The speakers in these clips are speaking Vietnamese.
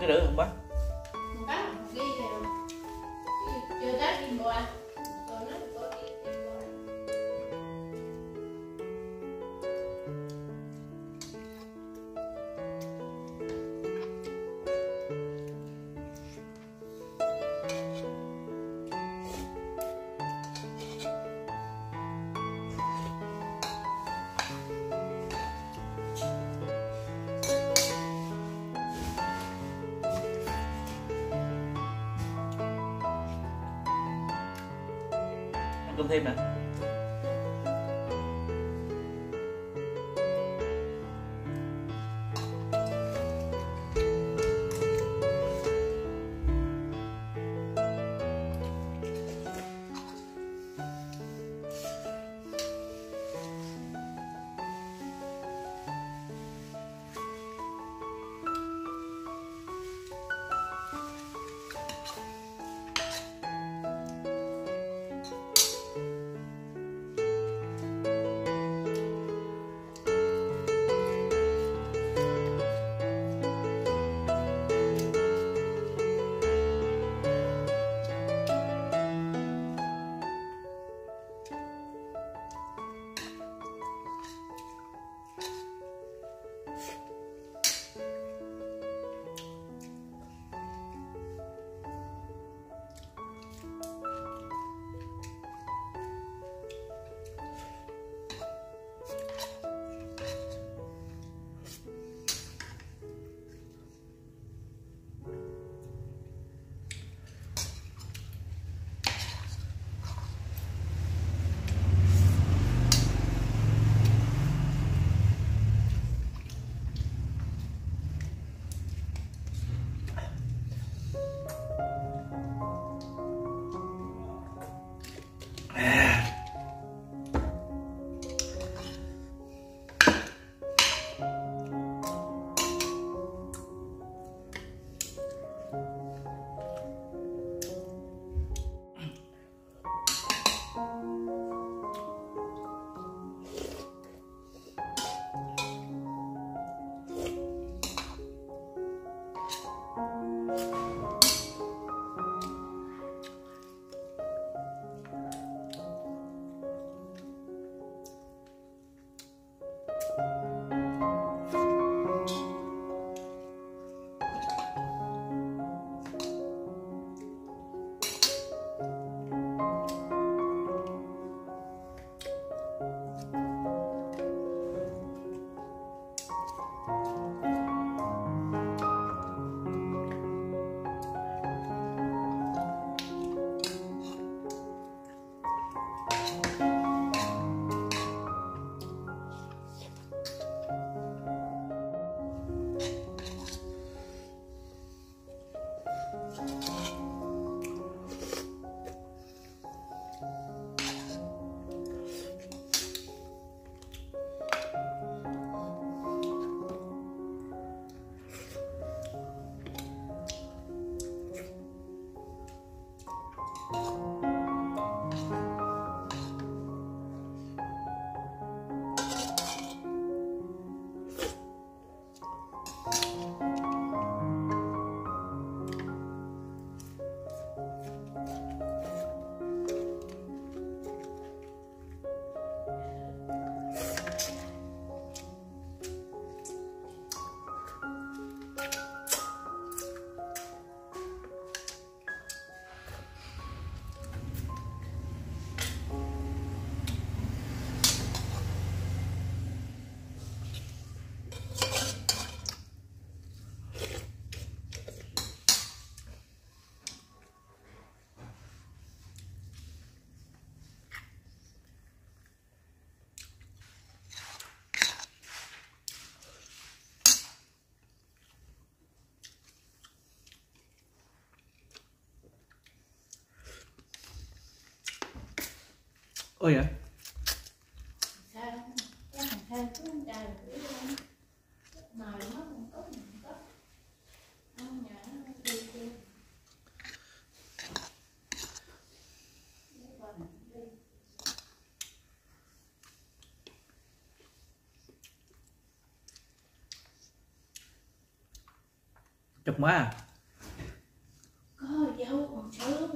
cái rửa không bác Không bác, ghi chưa tới đi bộ ăn cơm Ôi à chụp má à có dấu còn sớm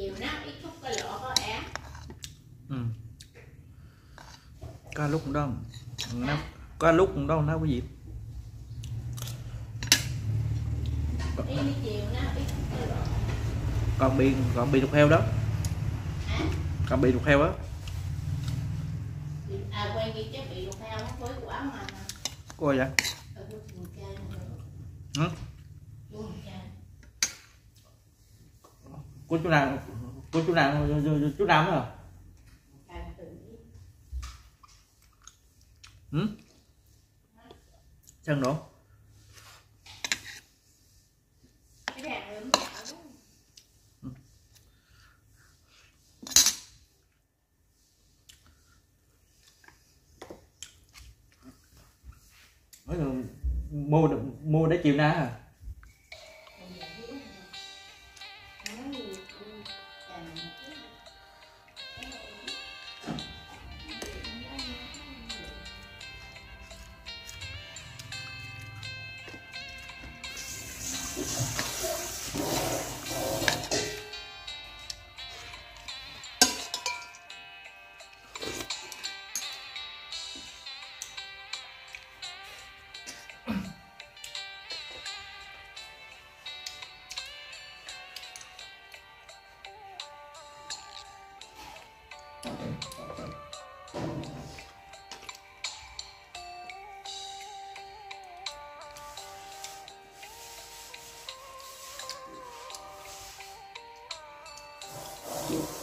nhiều nắp ít chút cái lọ có ém ừ có lúc cũng đâu nó có lúc cũng đâu nó cái gì. Còn bị còn bị đục heo đó. Còn bị đục heo á. À quen đi chứ bị lục heo nó với quả mà. Cô vậy ừ? cô chú nào cô chú nào chú nào nữa ừ? chân đó. Mấy người mua được mua để chiều na à you.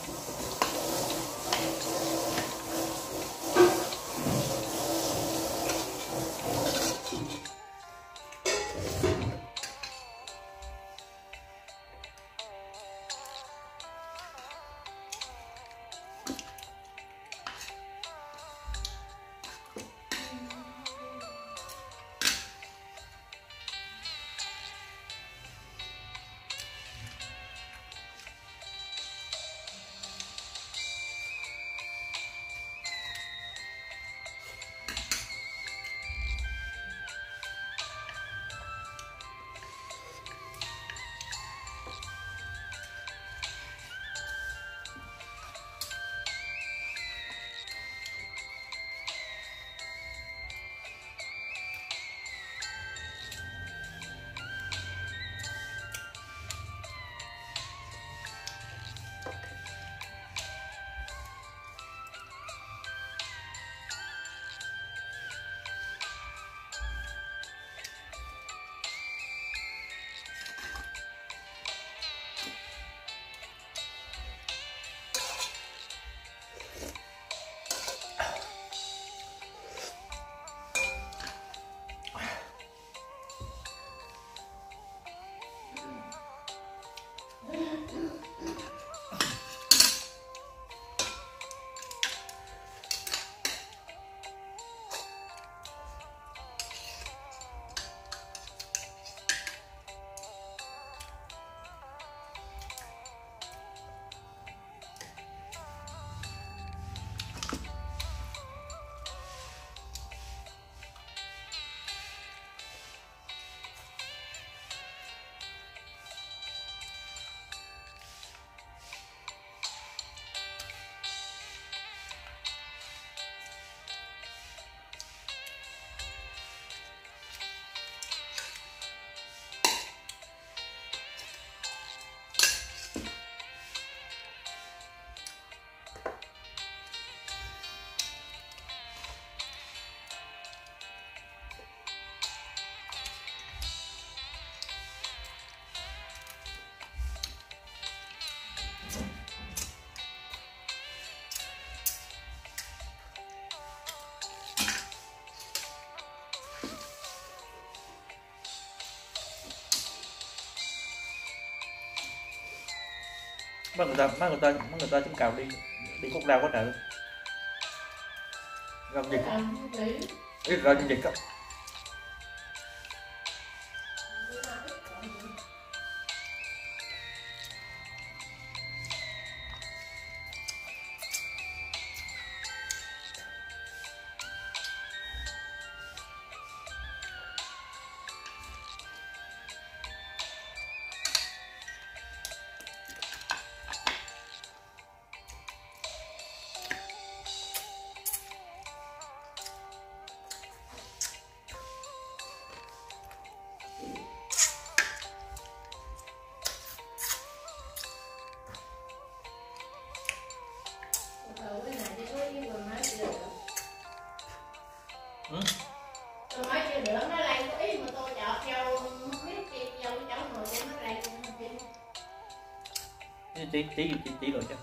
mất người ta mất người ta mất người ta chúng cào đi. Đi khúc đau quá trời. Luôn giao dạ. dịch. Ít giao dịch không tí tí tí tí rồi chứ.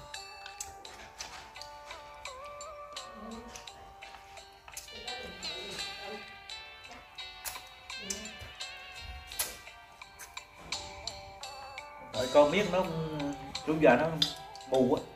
Rồi con biết nó lúc giờ nó mù quá.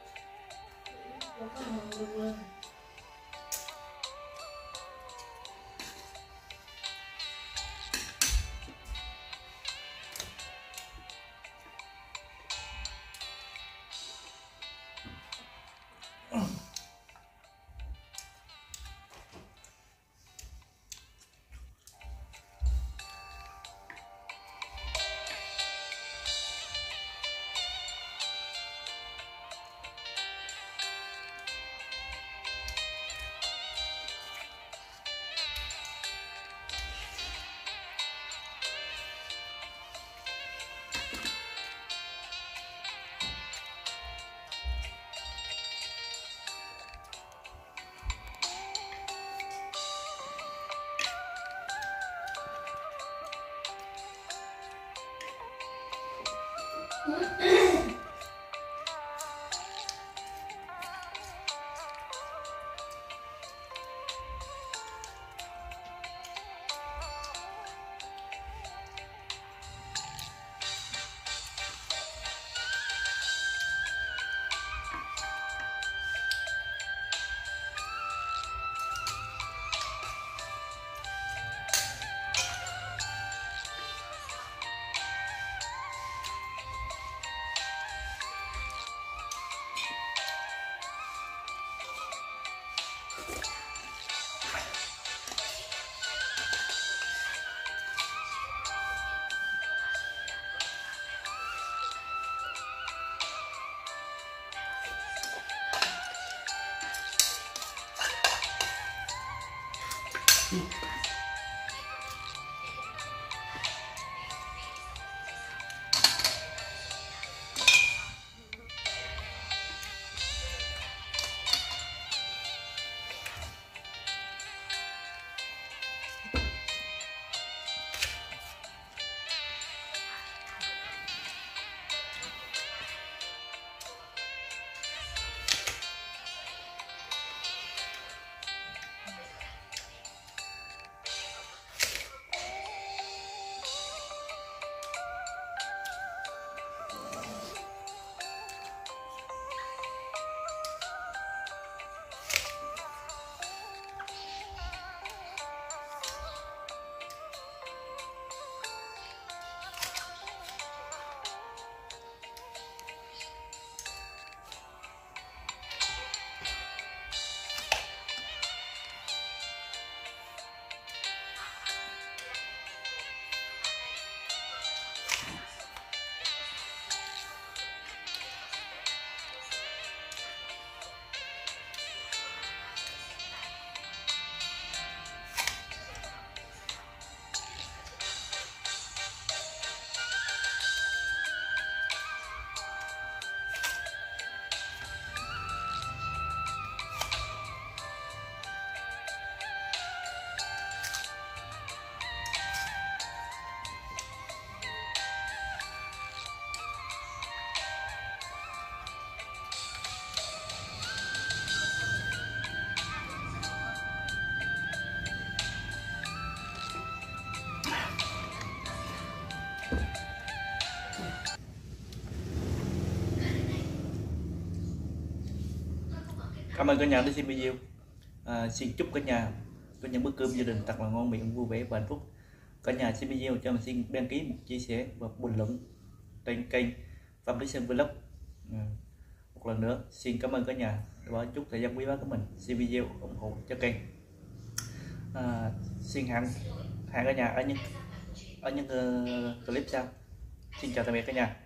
Yeah. cảm ơn cả nhà đã xem video. À, xin chúc cả nhà có những bữa cơm gia đình thật là ngon miệng vui vẻ và hạnh phúc. Cả nhà xem video cho mình xin đăng ký chia sẻ và bình luận trên kênh Phạm Lý Sơn Vlog. À, một lần nữa xin cảm ơn cả nhà và chúc thời gian quý báu của mình. Xem video ủng hộ cho kênh. À, xin hẹn hẹn cả nhà ở những những uh, clip sau. Xin chào tạm biệt cả nhà.